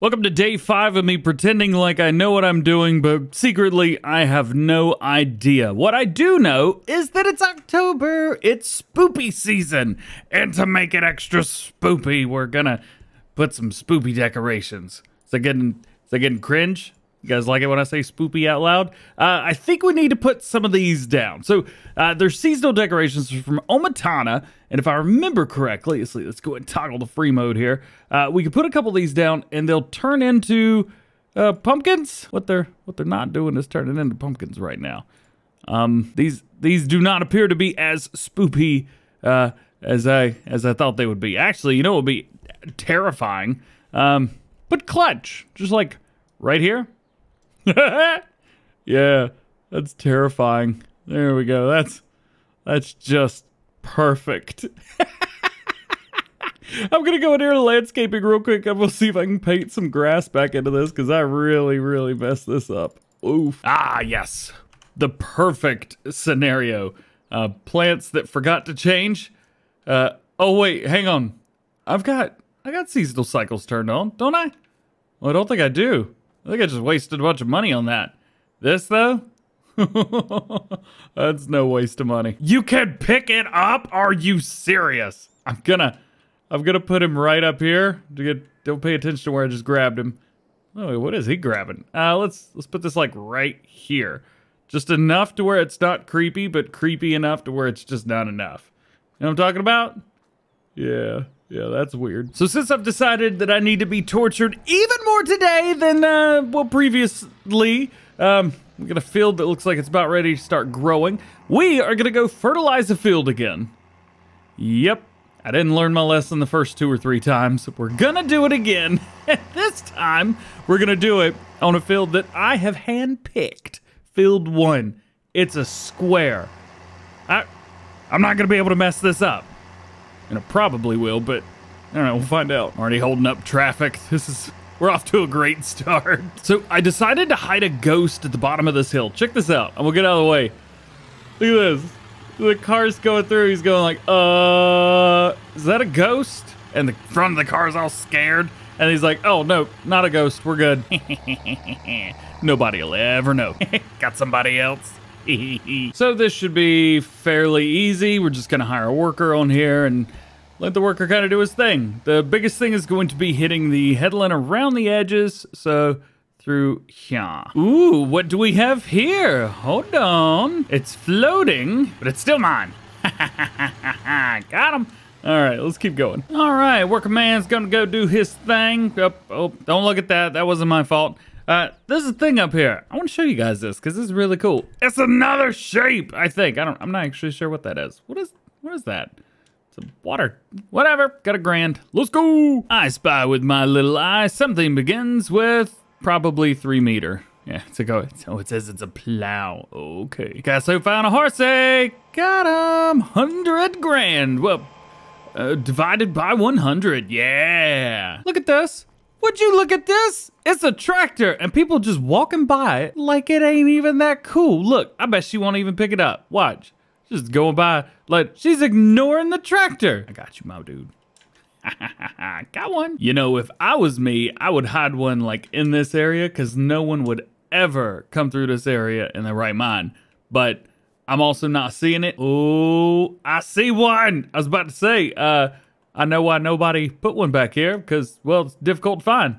Welcome to day five of me pretending like I know what I'm doing, but secretly I have no idea. What I do know is that it's October, it's spoopy season, and to make it extra spoopy, we're gonna put some spoopy decorations. Is that getting, is that getting cringe? You guys like it when I say spoopy out loud? Uh, I think we need to put some of these down. So uh, there's seasonal decorations from Omatana, and if I remember correctly, let's, see, let's go and toggle the free mode here. Uh, we can put a couple of these down, and they'll turn into uh, pumpkins. What they're what they're not doing is turning into pumpkins right now. Um, these these do not appear to be as spoopy uh, as I as I thought they would be. Actually, you know, it would be terrifying. Um, but clutch, just like right here yeah, that's terrifying. There we go. That's that's just perfect. I'm gonna go in here to landscaping real quick. I'm gonna see if I can paint some grass back into this because I really, really messed this up. Oof. Ah, yes. The perfect scenario. Uh, plants that forgot to change. Uh, oh wait, hang on. I've got I got seasonal cycles turned on, don't I? Well, I don't think I do. I think I just wasted a bunch of money on that. This, though? That's no waste of money. You can pick it up? Are you serious? I'm gonna, I'm gonna put him right up here. To get, don't pay attention to where I just grabbed him. Oh, what is he grabbing? Uh, let's, let's put this like right here. Just enough to where it's not creepy, but creepy enough to where it's just not enough. You know what I'm talking about? Yeah. Yeah, that's weird. So since I've decided that I need to be tortured even more today than, uh, well, previously, um, we got a field that looks like it's about ready to start growing. We are gonna go fertilize the field again. Yep, I didn't learn my lesson the first two or three times. We're gonna do it again. this time, we're gonna do it on a field that I have handpicked. Field one. It's a square. I, I'm not gonna be able to mess this up. And it probably will, but I don't know, we'll find out. Already holding up traffic. This is, we're off to a great start. So I decided to hide a ghost at the bottom of this hill. Check this out, and we'll get out of the way. Look at this. The car's going through, he's going like, uh, is that a ghost? And the front of the car is all scared. And he's like, oh, no, not a ghost. We're good. Nobody will ever know. Got somebody else. so this should be fairly easy. We're just going to hire a worker on here and let the worker kind of do his thing. The biggest thing is going to be hitting the headland around the edges. So through here. Ooh, what do we have here? Hold on. It's floating, but it's still mine. Got him. All right, let's keep going. All right, worker man's gonna go do his thing. Oh, oh, don't look at that. That wasn't my fault. Uh, there's a thing up here. I want to show you guys this because this is really cool. It's another shape, I think. I don't. I'm not actually sure what that is. What is? What is that? It's a water. Whatever. Got a grand. Let's go. I spy with my little eye. Something begins with probably three meter. Yeah, it's a go. Oh, it says it's a plow. Okay. Casso found a horsey. Got him. Hundred grand. Well, uh, divided by 100. Yeah. Look at this. Would you look at this? It's a tractor, and people just walking by it like it ain't even that cool. Look, I bet she won't even pick it up. Watch. Just going by like she's ignoring the tractor. I got you, my dude. got one. You know, if I was me, I would hide one like in this area because no one would ever come through this area in their right mind. But I'm also not seeing it. Oh, I see one. I was about to say, uh, I know why nobody put one back here because, well, it's difficult to find.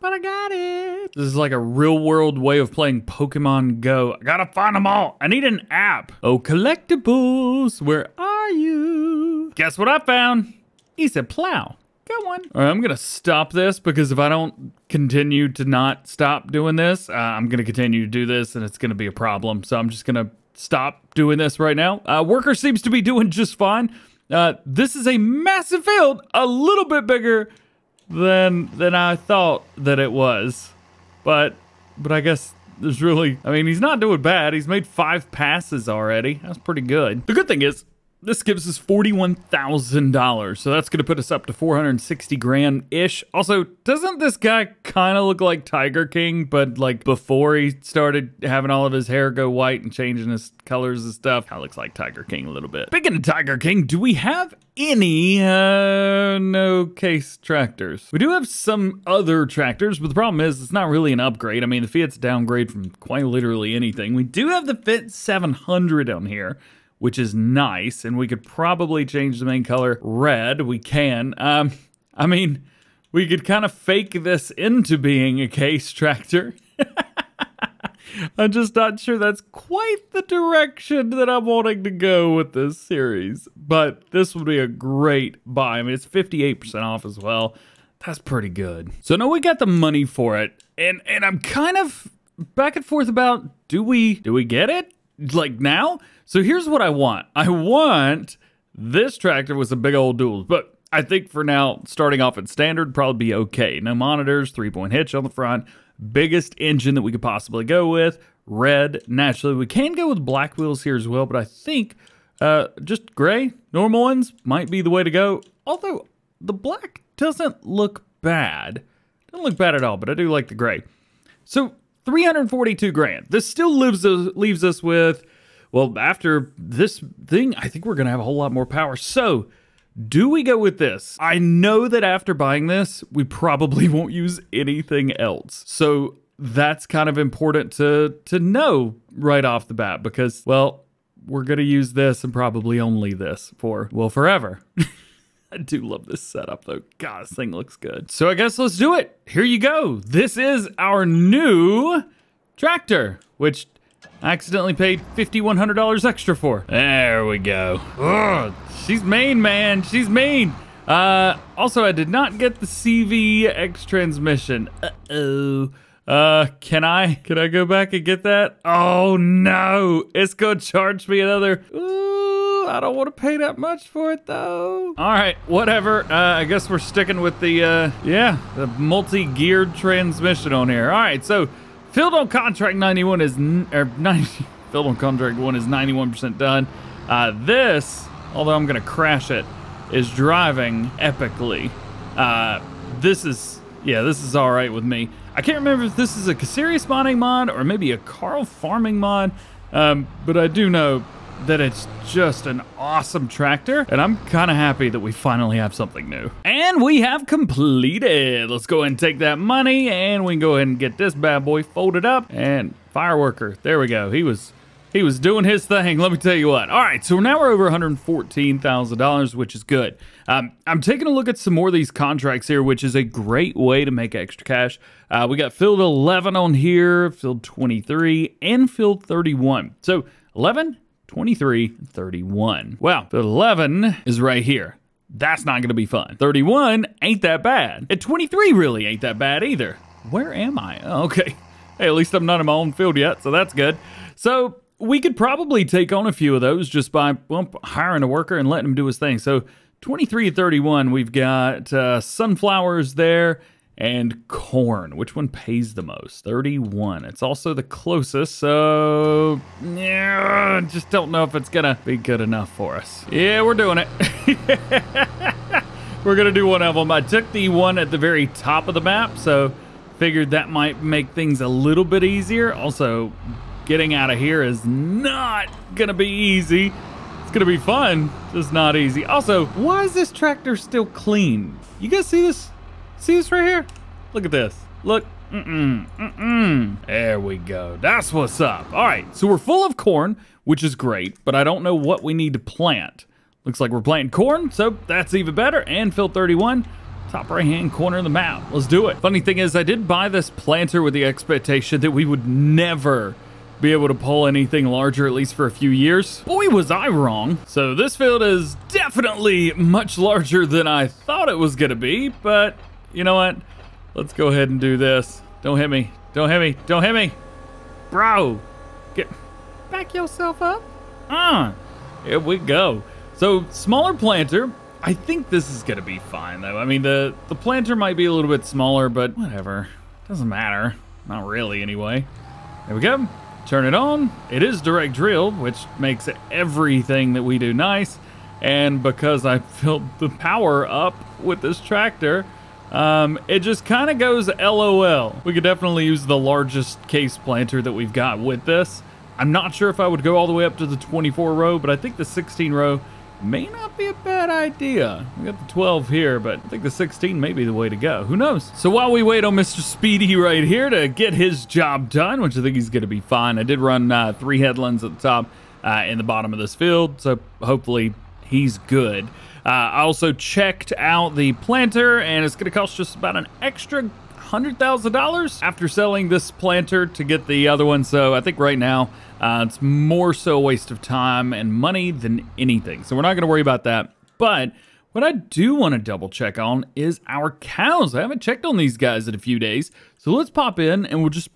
But I got it. This is like a real world way of playing Pokemon Go. I gotta find them all. I need an app. Oh, collectibles, where are you? Guess what I found? He's a plow. Got one. All right, I'm gonna stop this because if I don't continue to not stop doing this, uh, I'm gonna continue to do this and it's gonna be a problem. So I'm just gonna stop doing this right now. Uh, worker seems to be doing just fine. Uh, this is a massive field, a little bit bigger than than I thought that it was. But but I guess there's really I mean he's not doing bad. He's made five passes already. That's pretty good. The good thing is this gives us $41,000. So that's going to put us up to 460 grand ish. Also, doesn't this guy kind of look like Tiger King, but like before he started having all of his hair go white and changing his colors and stuff? Kind of looks like Tiger King a little bit. Speaking of Tiger King, do we have any uh, no case tractors? We do have some other tractors, but the problem is it's not really an upgrade. I mean, the Fiat's downgrade from quite literally anything. We do have the Fit 700 on here which is nice. And we could probably change the main color red. We can. Um, I mean, we could kind of fake this into being a case tractor. I'm just not sure that's quite the direction that I'm wanting to go with this series. But this would be a great buy. I mean, it's 58% off as well. That's pretty good. So now we got the money for it. And and I'm kind of back and forth about do we do we get it? Like now? So here's what I want. I want this tractor with some big old duals, but I think for now, starting off at standard, probably be okay. No monitors, three-point hitch on the front, biggest engine that we could possibly go with, red, naturally. We can go with black wheels here as well, but I think uh, just gray, normal ones, might be the way to go. Although the black doesn't look bad. Doesn't look bad at all, but I do like the gray. So 342 grand. This still leaves us, leaves us with well, after this thing, I think we're going to have a whole lot more power. So, do we go with this? I know that after buying this, we probably won't use anything else. So, that's kind of important to to know right off the bat because well, we're going to use this and probably only this for well, forever. I do love this setup though. God, this thing looks good. So I guess let's do it. Here you go. This is our new tractor, which I accidentally paid $5,100 extra for. There we go. Ugh, she's mean, man. She's mean. Uh, also, I did not get the CVX transmission. Uh-oh. Uh, can I, can I go back and get that? Oh no, it's gonna charge me another, ooh, I don't want to pay that much for it though. All right, whatever. Uh, I guess we're sticking with the, uh, yeah, the multi-geared transmission on here. All right, so Filled on contract 91 is, or 90, filled on contract 1 is 91% done. Uh, this, although I'm to crash it, is driving epically. Uh, this is, yeah, this is all right with me. I can't remember if this is a serious modding mod or maybe a Carl farming mod, um, but I do know that it's just an awesome tractor, and I'm kind of happy that we finally have something new. And we have completed. Let's go ahead and take that money, and we can go ahead and get this bad boy folded up, and fireworker, there we go. He was he was doing his thing. Let me tell you what. All right, so now we're over $114,000, which is good. Um, I'm taking a look at some more of these contracts here, which is a great way to make extra cash. Uh, we got filled 11 on here, filled 23, and filled 31. So 11 23, 31. Well, 11 is right here. That's not to be fun. 31 ain't that bad. And 23 really ain't that bad either. Where am I? Oh, okay. Hey, at least I'm not in my own field yet, so that's good. So we could probably take on a few of those just by well, hiring a worker and letting him do his thing. So 23 and 31, we've got uh, sunflowers there and corn. Which one pays the most? 31. It's also the closest, so yeah, just don't know if it's gonna be good enough for us. Yeah, we're doing it. we're gonna do one of them. I took the one at the very top of the map, so figured that might make things a little bit easier. Also, getting out of here is not gonna be easy. It's gonna be fun, just not easy. Also, why is this tractor still clean? You guys see this? See this right here? Look at this. Look. Mm-mm. Mm-mm. There we go. That's what's up. All right. So we're full of corn, which is great, but I don't know what we need to plant. Looks like we're planting corn, so that's even better. And fill 31, top right-hand corner of the map. Let's do it. Funny thing is, I did buy this planter with the expectation that we would never be able to pull anything larger, at least for a few years. Boy, was I wrong. So this field is definitely much larger than I thought it was gonna be, but you know what? Let's go ahead and do this. Don't hit me. Don't hit me. Don't hit me. Bro, get back yourself up. Ah, here we go. So smaller planter. I think this is gonna be fine though. I mean, the, the planter might be a little bit smaller, but whatever. Doesn't matter. Not really anyway. There we go. Turn it on. It is direct drill, which makes everything that we do nice. and because I filled the power up with this tractor, um, it just kind of goes LOL. We could definitely use the largest case planter that we've got with this. I'm not sure if I would go all the way up to the 24 row, but I think the 16 row may not be a bad idea. We got the 12 here, but I think the 16 may be the way to go. Who knows? So while we wait on Mr. Speedy right here to get his job done, which I think he's going to be fine, I did run uh, three headlands at the top uh, in the bottom of this field, so hopefully he's good. Uh, I also checked out the planter, and it's going to cost just about an extra $100,000 after selling this planter to get the other one. So I think right now uh, it's more so a waste of time and money than anything. So we're not going to worry about that. But what I do want to double check on is our cows. I haven't checked on these guys in a few days. So let's pop in and we'll just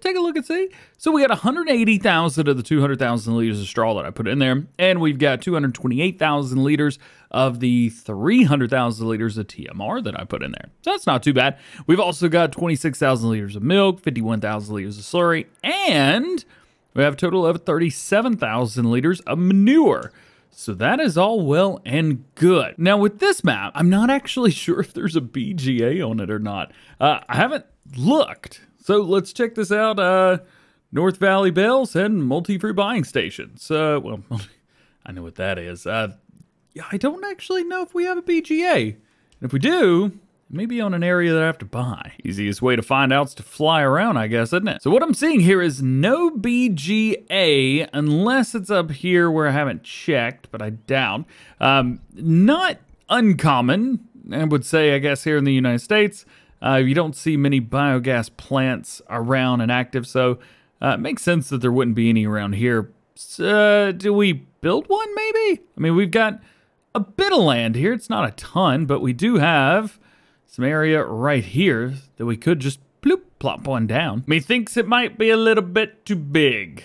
take a look and see. So we got 180,000 of the 200,000 liters of straw that I put in there. And we've got 228,000 liters of the 300,000 liters of TMR that I put in there. So that's not too bad. We've also got 26,000 liters of milk, 51,000 liters of slurry, and we have a total of 37,000 liters of manure. So that is all well and good. Now with this map, I'm not actually sure if there's a BGA on it or not. Uh, I haven't looked. So let's check this out. Uh, North Valley Bells and multi-free buying stations. Uh, well, I know what that is. Uh, I don't actually know if we have a BGA. And if we do, maybe on an area that I have to buy. Easiest way to find out is to fly around, I guess, isn't it? So what I'm seeing here is no BGA unless it's up here where I haven't checked, but I doubt. Um, not uncommon, I would say, I guess, here in the United States. Uh, you don't see many biogas plants around and active, so uh, it makes sense that there wouldn't be any around here. Uh, do we build one, maybe? I mean, we've got a bit of land here. It's not a ton, but we do have some area right here that we could just bloop, plop one down. Methinks it might be a little bit too big.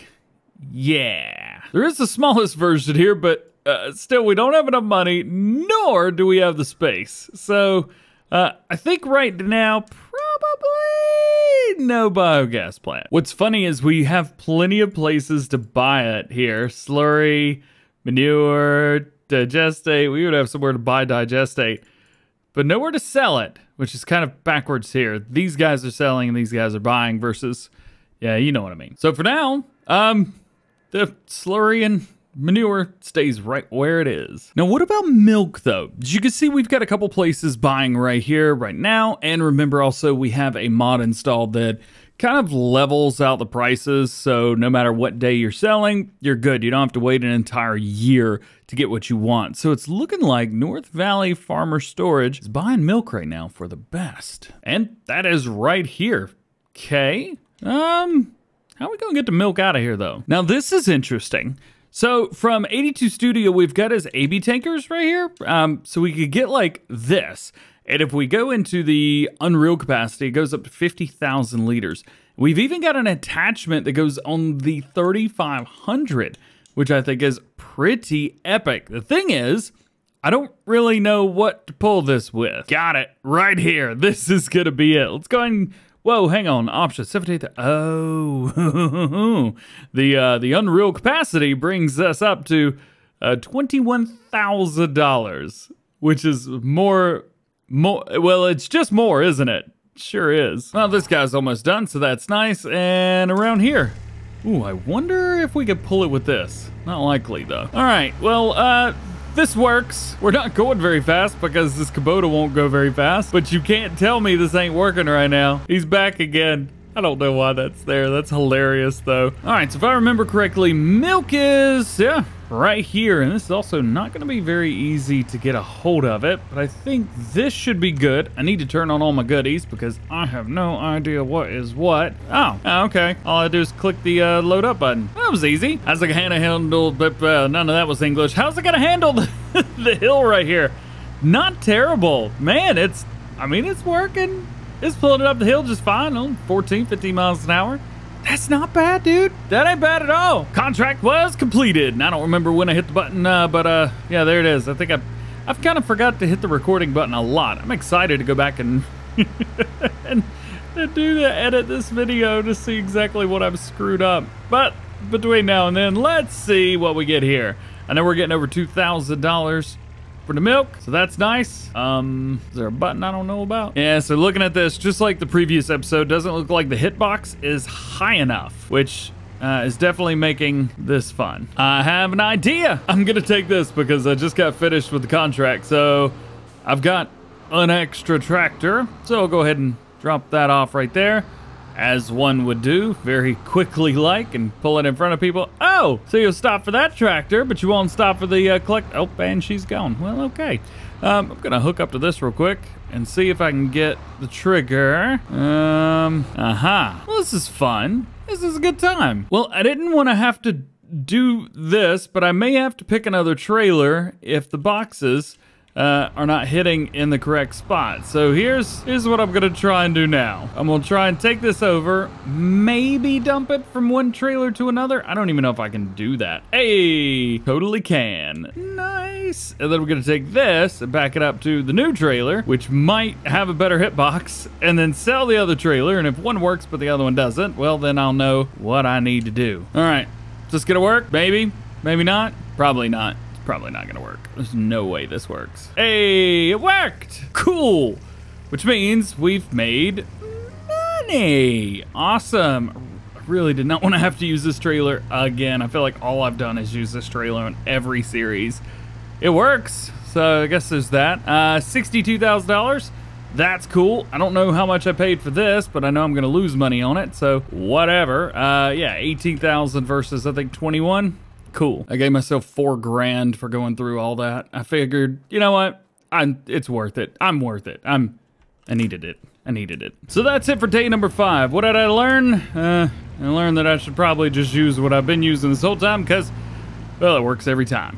Yeah. There is the smallest version here, but uh, still, we don't have enough money, nor do we have the space. So, uh, I think right now, probably no biogas plant. What's funny is we have plenty of places to buy it here. Slurry, manure, digestate. We would have somewhere to buy digestate, but nowhere to sell it, which is kind of backwards here. These guys are selling and these guys are buying versus, yeah, you know what I mean. So for now, um, the slurry and manure stays right where it is. Now, what about milk though? As you can see, we've got a couple places buying right here, right now. And remember also we have a mod installed that kind of levels out the prices. So no matter what day you're selling, you're good. You don't have to wait an entire year to get what you want. So it's looking like North Valley Farmer Storage is buying milk right now for the best. And that is right here. Okay. Um, how are we going to get the milk out of here though? Now this is interesting. So from 82 Studio, we've got his AB tankers right here. Um, so we could get like this. And if we go into the Unreal capacity, it goes up to 50,000 liters. We've even got an attachment that goes on the 3500, which I think is pretty epic. The thing is, I don't really know what to pull this with. Got it right here. This is to be it. Let's go and Whoa, hang on. Option 78. Oh, the uh, the Unreal capacity brings us up to uh, $21,000, which is more more, well, it's just more, isn't it? Sure is. Well, this guy's almost done, so that's nice. And around here. Ooh, I wonder if we could pull it with this. Not likely, though. All right, well, uh, this works. We're not going very fast because this Kubota won't go very fast, but you can't tell me this ain't working right now. He's back again. I don't know why that's there. That's hilarious, though. All right, so if I remember correctly, milk is, yeah, right here. And this is also not going to be very easy to get a hold of it, but I think this should be good. I need to turn on all my goodies because I have no idea what is what. Oh, okay. All I do is click the uh, load up button. That was easy. How's it gonna handle, but uh, none of that was English. How's it gonna handle the, the hill right here? Not terrible. Man, it's, I mean, it's working. It's pulling it up the hill just fine on 14, 15 miles an hour. That's not bad, dude. That ain't bad at all. Contract was completed. And I don't remember when I hit the button, uh, but uh, yeah, there it is. I think I've, I've kind of forgot to hit the recording button a lot. I'm excited to go back and, and, and do the edit this video to see exactly what I've screwed up. But between now and then, let's see what we get here. I know we're getting over $2,000 for the milk, so that's nice. Um, is there a button I don't know about? Yeah, so looking at this, just like the previous episode, doesn't look like the hitbox is high enough, which uh, is definitely making this fun. I have an idea. I'm gonna take this because I just got finished with the contract, so I've got an extra tractor, so I'll go ahead and drop that off right there as one would do, very quickly like, and pull it in front of people. Oh, so you'll stop for that tractor, but you won't stop for the uh, collect. Oh, and she's gone. Well, okay. Um, I'm gonna hook up to this real quick and see if I can get the trigger. Um, aha. Well, this is fun. This is a good time. Well, I didn't want to have to do this, but I may have to pick another trailer if the boxes uh, are not hitting in the correct spot. So here's here's what I'm gonna try and do now. I'm gonna try and take this over, maybe dump it from one trailer to another. I don't even know if I can do that. Hey, totally can. Nice. And then we're gonna take this and back it up to the new trailer, which might have a better hitbox, and then sell the other trailer. And if one works but the other one doesn't, well then I'll know what I need to do. All right, is this gonna work? Maybe, maybe not. Probably not probably not gonna work. There's no way this works. Hey, it worked! Cool! Which means we've made money! Awesome! I really did not want to have to use this trailer again. I feel like all I've done is use this trailer on every series. It works, so I guess there's that. Uh, $62,000. That's cool. I don't know how much I paid for this, but I know I'm going to lose money on it, so whatever. Uh, yeah, 18,000 versus, I think, 21 cool. I gave myself four grand for going through all that. I figured, you know what? I'm, it's worth it. I'm worth it. I'm, I needed it. I needed it. So that's it for day number five. What did I learn? Uh, I learned that I should probably just use what I've been using this whole time because, well, it works every time.